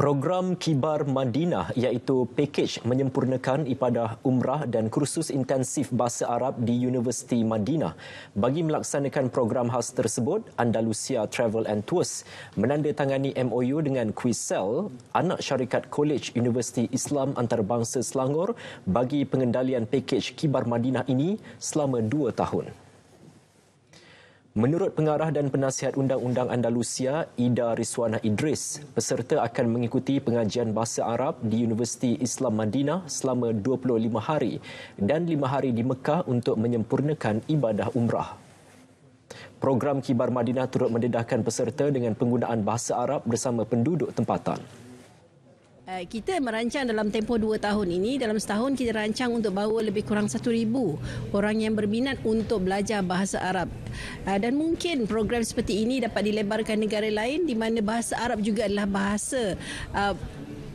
Program Kibar Madinah iaitu pakej menyempurnakan ibadah umrah dan kursus intensif bahasa Arab di Universiti Madinah. Bagi melaksanakan program khas tersebut, Andalusia Travel and Tours menandatangani MOU dengan Quisel, anak syarikat Kolej Universiti Islam Antarabangsa Selangor bagi pengendalian pakej Kibar Madinah ini selama dua tahun. Menurut pengarah dan penasihat Undang-Undang Andalusia, Ida Rizwana Idris, peserta akan mengikuti pengajian bahasa Arab di Universiti Islam Madinah selama 25 hari dan 5 hari di Mekah untuk menyempurnakan ibadah umrah. Program Kibar Madinah turut mendedahkan peserta dengan penggunaan bahasa Arab bersama penduduk tempatan. Eh, kita merancang dalam tempoh dua tahun ini, dalam setahun kita rancang untuk bawa lebih kurang satu ribu orang yang berminat untuk belajar bahasa Arab. Eh, dan mungkin program seperti ini dapat dilebarkan negara lain di mana bahasa Arab juga adalah bahasa eh,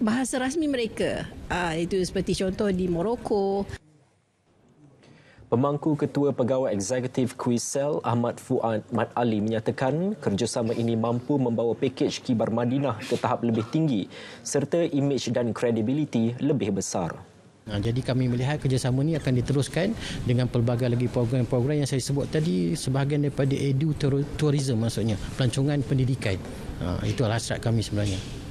bahasa rasmi mereka. Itu seperti contoh di Morocco. Pemangku Ketua Pegawai Eksekutif Quisel Ahmad Fuad Mat Ali menyatakan kerjasama ini mampu membawa pakej Kibar Madinah ke tahap lebih tinggi serta imej dan kredibiliti lebih besar. Jadi kami melihat kerjasama ini akan diteruskan dengan pelbagai lagi program-program yang saya sebut tadi sebahagian daripada edu tourism maksudnya pelancongan pendidikan. Ha, itu hasrat kami sebenarnya.